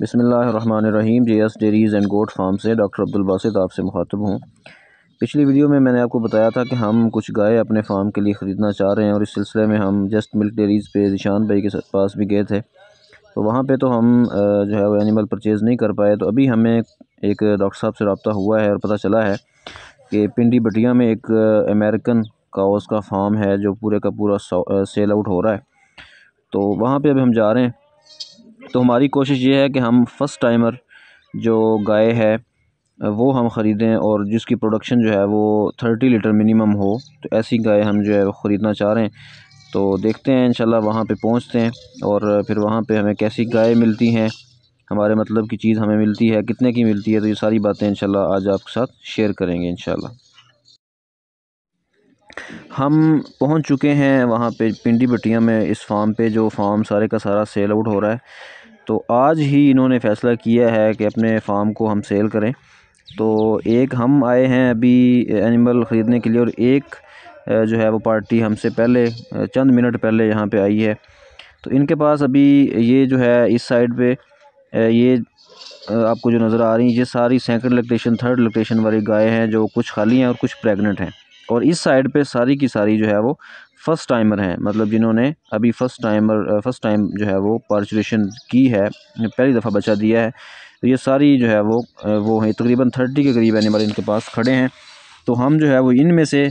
बिसमीम J S dairies and goat farm से doctor Abdul Basit आपसे मुखातब हूँ। पिछली वीडियो में मैंने आपको बताया था कि हम कुछ गाय अपने फार्म के लिए ख़रीदना चाह रहे हैं और इस सिलसिले में हम जस्ट मिल्क डेरीज़ पे निशान भाई के पास भी गए थे। तो वहाँ पे तो हम जो है वो एनिमल परचेज़ नहीं कर पाए तो अभी हमें एक डॉक्टर साहब से रबता हुआ है और पता चला है कि पिंडी बटिया में एक अमेरिकन काउस का फार्म है जो पूरे का पूरा सेल आउट हो रहा है। तो वहाँ पर अभी हम जा रहे हैं। तो हमारी कोशिश ये है कि हम फ़र्स्ट टाइमर जो गाय है, वो हम ख़रीदें और जिसकी प्रोडक्शन जो है वो थर्टी लीटर मिनिमम हो। तो ऐसी गाय हम जो है वो ख़रीदना चाह रहे हैं। तो देखते हैं, इंशाल्लाह वहाँ पे पहुँचते हैं और फिर वहाँ पे हमें कैसी गाय मिलती हैं, हमारे मतलब की चीज़ हमें मिलती है, कितने की मिलती है तो ये सारी बातें इंशाल्लाह आज आपके साथ शेयर करेंगे इंशाल्लाह। हम पहुँच चुके हैं वहाँ पे पिंडी बटिया में, इस फार्म पे जो फार्म सारे का सारा सेल आउट हो रहा है। तो आज ही इन्होंने फ़ैसला किया है कि अपने फार्म को हम सेल करें। तो एक हम आए हैं अभी एनिमल ख़रीदने के लिए और एक जो है वो पार्टी हमसे पहले चंद मिनट पहले यहाँ पे आई है। तो इनके पास अभी ये जो है इस साइड पे ये आपको जो नज़र आ रही है, ये सारी सेकंड इलेक्ट्रेशन थर्ड इलेक्ट्रेशन वाली गायें हैं जो कुछ खाली हैं और कुछ प्रेग्नेंट हैं। और इस साइड पे सारी की सारी जो है वो फ़र्स्ट टाइमर हैं मतलब जिन्होंने अभी फ़र्स्ट टाइमर फ़र्स्ट टाइम जो है वो पार्चुलेशन की है, पहली दफ़ा बच्चा दिया है। तो ये सारी जो है वो वो हैं, तकरीबन थर्टी के करीब एनिमल इनके पास खड़े हैं। तो हम जो है वो इनमें से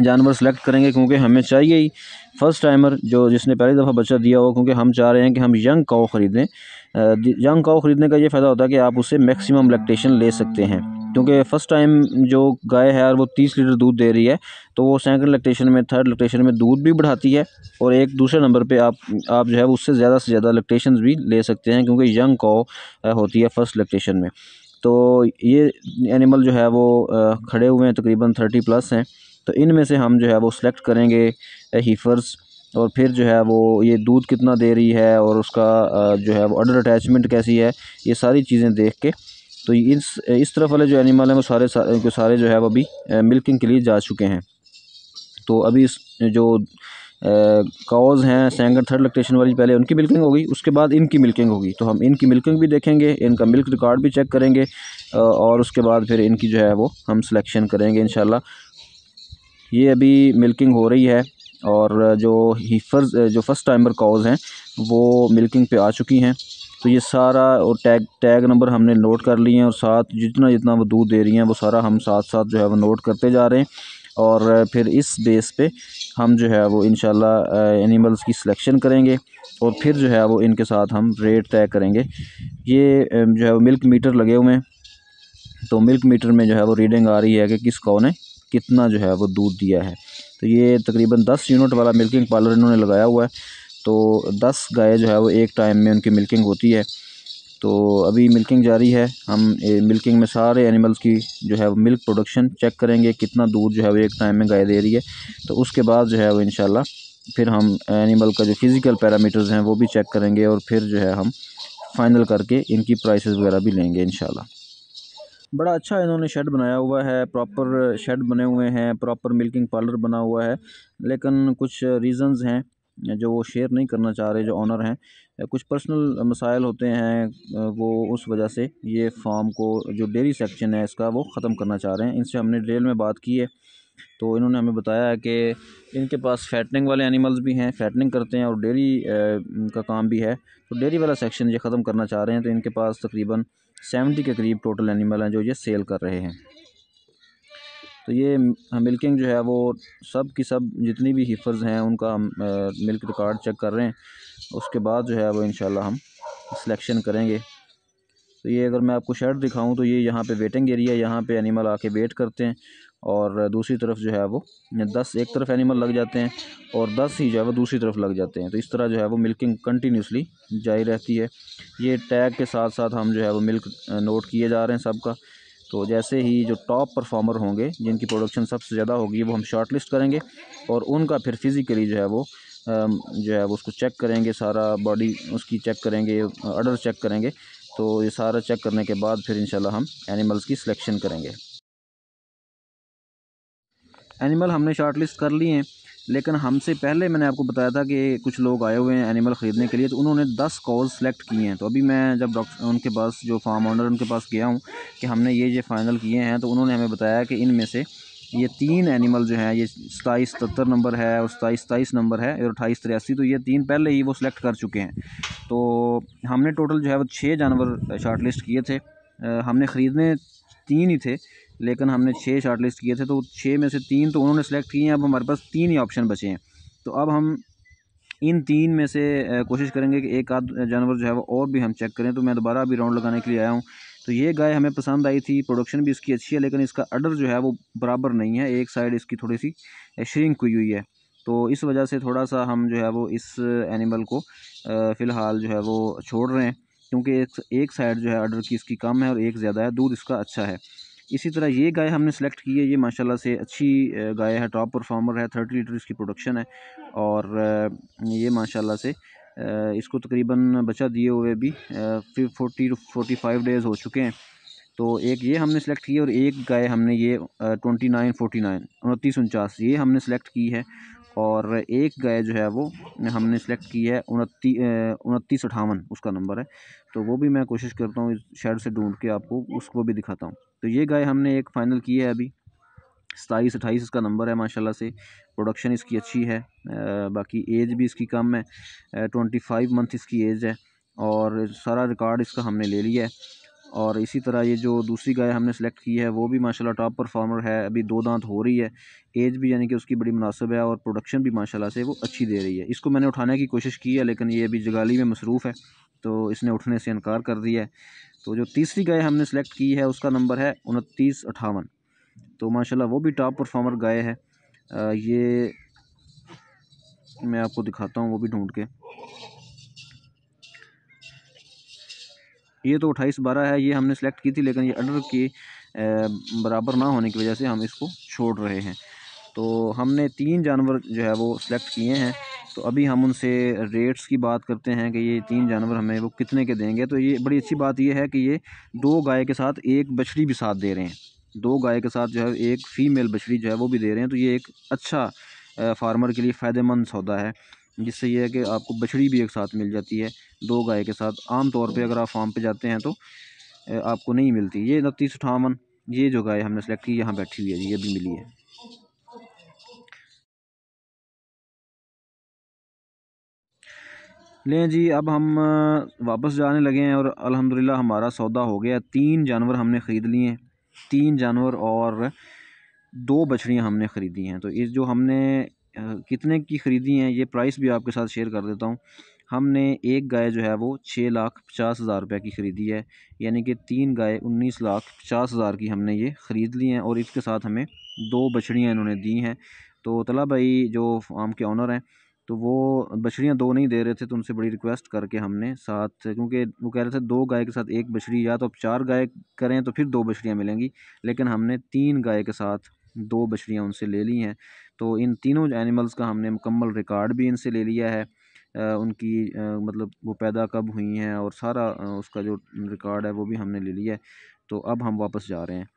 जानवर सेलेक्ट करेंगे क्योंकि हमें चाहिए ही फ़र्स्ट टाइमर जो जिसने पहली दफ़ा बच्चा दिया हो, क्योंकि हम चाह रहे हैं कि हम यंग काओ ख़रीदें। यंग काओ ख़रीदने का ये फ़ायदा होता है कि आप उससे मैक्सिमम लैक्टेशन ले सकते हैं। क्योंकि फ़र्स्ट टाइम जो गाय है वो तीस लीटर दूध दे रही है तो वो सेकंड लैक्टेशन में थर्ड लैक्टेशन में दूध भी बढ़ाती है और एक दूसरे नंबर पे आप आप जो है उससे ज़्यादा से ज़्यादा लैक्टेशन भी ले सकते हैं क्योंकि यंग कॉ होती है फ़र्स्ट लैक्टेशन में। तो ये एनिमल जो है वो खड़े हुए हैं, तकरीबन थर्टी प्लस हैं तो इनमें से हम जो है वो सिलेक्ट करेंगे हीफ़र्स और फिर जो है वो ये दूध कितना दे रही है और उसका जो है वो अडर अटैचमेंट कैसी है, ये सारी चीज़ें देख के तो इस इस तरफ़ वाले जो एनिमल हैं वो सारे सारे, सारे जो है वो अभी मिल्किंग के लिए जा चुके हैं। तो अभी इस जो काउज़ हैं सेंगर थर्ड लक्टेशन वाली पहले उनकी मिल्किंग होगी उसके बाद इनकी मिल्किंग होगी। तो हम इनकी मिल्किंग भी देखेंगे इनका मिल्क रिकॉर्ड भी चेक करेंगे और उसके बाद फिर इनकी जो है वो हम सिलेक्शन करेंगे इन ये अभी मिल्किंग हो रही है और जो हीफर्स जो फ़र्स्ट टाइमर काउज़ हैं वो मिल्किंग पे आ चुकी हैं। तो ये सारा और टैग टैग नंबर हमने नोट कर लिए हैं और साथ जितना जितना वो दूध दे रही हैं वो सारा हम साथ साथ जो है वो नोट करते जा रहे हैं। और फिर इस बेस पे हम जो है वो इन एनिमल्स की सिलेक्शन करेंगे और फिर जो है वो इनके साथ हम रेट तय करेंगे। ये जो है वो मिल्क मीटर लगे हुए हैं। तो मिल्क मीटर में जो है वो रीडिंग आ रही है कि किस कौ ने कितना जो है वो दूध दिया है। तो ये तकरीबन दस यूनिट वाला मिल्किंग पार्लर इन्होंने लगाया हुआ है। तो दस गाय जो है वो एक टाइम में उनकी मिल्किंग होती है। तो अभी मिल्किंग जारी है। हम मिल्किंग में सारे एनिमल्स की जो है वो मिल्क प्रोडक्शन चेक करेंगे, कितना दूध जो है वो एक टाइम में गाय दे रही है। तो उसके बाद जो है वो इन फिर हम एनिमल का जो फ़िज़िकल पैरामीटर्स हैं वो भी चेक करेंगे और फिर जो है हम फाइनल करके इनकी प्राइसेस वगैरह भी लेंगे इन बड़ा अच्छा इन्होंने शेड बनाया हुआ है। प्रॉपर शेड बने हुए हैं प्रॉपर मिल्किंग पार्लर बना हुआ है। लेकिन कुछ रीज़न्स हैं। जो वो शेयर नहीं करना चाह रहे, जो ऑनर हैं कुछ पर्सनल मसाइल होते हैं वो उस वजह से ये फार्म को, जो डेयरी सेक्शन है इसका, वो ख़त्म करना चाह रहे हैं। इनसे हमने डिटेल में बात की है तो इन्होंने हमें बताया है कि इनके पास फैटनिंग वाले एनिमल्स भी हैं फैटनिंग करते हैं और डेयरी का काम भी है। तो डेयरी वाला सेक्शन ये ख़त्म करना चाह रहे हैं तो इनके पास तकरीबन सेवेंटी के करीब टोटल एनिमल हैं, जो ये सेल कर रहे हैं। तो ये मिल्किंग जो है वो सब की सब जितनी भी हिफ़र्स हैं, उनका हम मिल्क रिकॉर्ड चेक कर रहे हैं। उसके बाद जो है वो इन हम सिलेक्शन करेंगे। तो ये अगर मैं आपको शर्ट दिखाऊँ तो ये यहाँ पे वेटिंग एरिया यहाँ पे एनिमल आके वेट करते हैं और दूसरी तरफ़ जो है वो, दस एक तरफ़ एनिमल लग जाते हैं और दस ही जो है वो दूसरी तरफ़ लग जाते हैं। तो इस तरह जो है वो मिल्किंग कंटिन्यूसली जारी रहती है। ये टैग के साथ साथ हम जो है वो मिल्क नोट किए जा रहे हैं सबका। तो जैसे ही जो टॉप परफॉर्मर होंगे, जिनकी प्रोडक्शन सबसे ज़्यादा होगी, वो हम शॉर्ट लिस्ट करेंगे और उनका फिर फिज़िकली जो है वो जो है वो उसको चेक करेंगे, सारा बॉडी उसकी चेक करेंगे ऑर्डर चेक करेंगे। तो ये सारा चेक करने के बाद फिर इंशाल्लाह हम एनिमल्स की सिलेक्शन करेंगे। एनिमल हमने शॉर्ट लिस्ट कर लिए हैं। लेकिन हमसे पहले मैंने आपको बताया था कि कुछ लोग आए हुए हैं एनिमल ख़रीदने के लिए तो उन्होंने दस कॉज सेलेक्ट किए हैं। तो अभी मैं जब डॉक्टर उनके पास, जो फार्म ऑनर उनके पास गया हूँ कि हमने ये ये फ़ाइनल किए हैं तो उन्होंने हमें बताया कि इनमें से ये तीन एनिमल जो हैं, ये सताईस सत्तर नंबर है और सताईस सताईस नंबर है और अट्ठाईस तिरासी तो ये तीन पहले ही वो सिलेक्ट कर चुके हैं। तो हमने टोटल जो है वो छः जानवर शार्ट लिस्ट किए थे। हमने ख़रीदने तीन ही थे लेकिन हमने छः शार्ट लिस्ट किए थे तो छः में से तीन तो उन्होंने सेलेक्ट किए हैं, अब हमारे पास तीन ही ऑप्शन बचे हैं। तो अब हम इन तीन में से कोशिश करेंगे कि एक आध जानवर जो है वो और भी हम चेक करें। तो मैं दोबारा अभी राउंड लगाने के लिए आया हूँ। तो ये गाय हमें पसंद आई थी प्रोडक्शन भी इसकी अच्छी है, लेकिन इसका अडर जो है वो बराबर नहीं है। एक साइड इसकी थोड़ी सी श्रिंक हुई हुई है। तो इस वजह से थोड़ा सा हम जो है वो इस एनिमल को फ़िलहाल जो है वो छोड़ रहे हैं, क्योंकि एक एक साइड जो है अडर की इसकी कम है और एक ज़्यादा है, दूध इसका अच्छा है। इसी तरह ये गाय हमने सेलेक्ट की है, ये माशाल्लाह से अच्छी गाय है टॉप परफॉर्मर है थर्टी लीटर इसकी प्रोडक्शन है और ये माशाल्लाह से इसको तकरीबन बचा दिए हुए भी फिर फोर्टी फोर्टी फाइव डेज़ हो चुके हैं। तो एक ये हमने सेलेक्ट की है और एक गाय हमने ये ट्वेंटी नाइन फोर्टी नाइन उनतीस, उनचास, ये हमने सेलेक्ट की है और एक गाय जो है वो हमने सेलेक्ट की है उनती उनतीस, अठावन, उसका नंबर है। तो वो भी मैं कोशिश करता हूँ इस शेड से ढूंढ के आपको, उसको भी दिखाता हूँ। तो ये गाय हमने एक फ़ाइनल की है अभी। सताईस अट्ठाईस इसका नंबर है माशाल्लाह से। प्रोडक्शन इसकी अच्छी है। आ, बाकी एज भी इसकी कम है। ट्वेंटी फाइव मंथ इसकी एज है। और सारा रिकॉर्ड इसका हमने ले लिया है। और इसी तरह ये जो दूसरी गाय हमने सेलेक्ट की है वो भी माशाल्लाह टॉप परफॉर्मर है। अभी दो दांत हो रही है। एज भी यानी कि उसकी बड़ी मुनासिब है और प्रोडक्शन भी माशाल्लाह से वो अच्छी दे रही है। इसको मैंने उठाने की कोशिश की है लेकिन ये अभी जगाली में मसरूफ़ है। तो इसने उठने से इनकार कर दिया है। तो जो तीसरी गाय हमने सेलेक्ट की है उसका नंबर है उनतीस अठावन। तो माशाल्लाह वो भी टॉप परफॉर्मर गाय है। आ, ये मैं आपको दिखाता हूँ वो भी ढूंढ के। ये तो अट्ठाईस बारह है ये हमने सेलेक्ट की थी लेकिन ये अडर की बराबर ना होने की वजह से हम इसको छोड़ रहे हैं। तो हमने तीन जानवर जो है वो सिलेक्ट किए हैं। तो अभी हम उनसे रेट्स की बात करते हैं कि ये तीन जानवर हमें वो कितने के देंगे। तो ये बड़ी अच्छी बात ये है कि ये दो गाय के साथ एक बछड़ी भी साथ दे रहे हैं। दो गाय के साथ जो है, एक फ़ीमेल बछड़ी जो है वो भी दे रहे हैं। तो ये एक अच्छा फार्मर के लिए फ़ायदेमंद सौदा है। जिससे ये है कि आपको बछड़ी भी एक साथ मिल जाती है दो गाय के साथ। आम तौर पे अगर आप फार्म पे जाते हैं तो आपको नहीं मिलती। ये उनतीस अठावन ये जो गाय हमने सेलेक्ट की, यहाँ बैठी हुई है ये भी मिली है। लें जी, अब हम वापस जाने लगे हैं और अल्हम्दुलिल्लाह हमारा सौदा हो गया। तीन जानवर हमने ख़रीद लिए। हैं तीन जानवर और दो बछड़ियाँ हमने ख़रीदी हैं। तो इस जो हमने कितने की ख़रीदी हैं, ये प्राइस भी आपके साथ शेयर कर देता हूँ। हमने एक गाय जो है वो छः लाख पचास हज़ार रुपये की ख़रीदी है। यानी कि तीन गाय उन्नीस लाख पचास हज़ार की हमने ये ख़रीद ली हैं और इसके साथ हमें दो बछड़ियाँ इन्होंने दी हैं। तो तला भाई जो फार्म के ऑनर हैं तो वो बछड़ियाँ दो नहीं दे रहे थे तो उनसे बड़ी रिक्वेस्ट करके हमने साथ क्योंकि वो कह रहे थे दो गाय के साथ एक बछड़ी, या तो चार गाय करें तो फिर दो बछड़ियाँ मिलेंगी। लेकिन हमने तीन गाय के साथ दो बछड़ियाँ उनसे ले ली हैं। तो इन तीनों एनिमल्स का हमने मुकम्मल रिकॉर्ड भी इनसे ले लिया है। उनकी मतलब वो पैदा कब हुई हैं और सारा उसका जो रिकॉर्ड है वो भी हमने ले लिया है। तो अब हम वापस जा रहे हैं।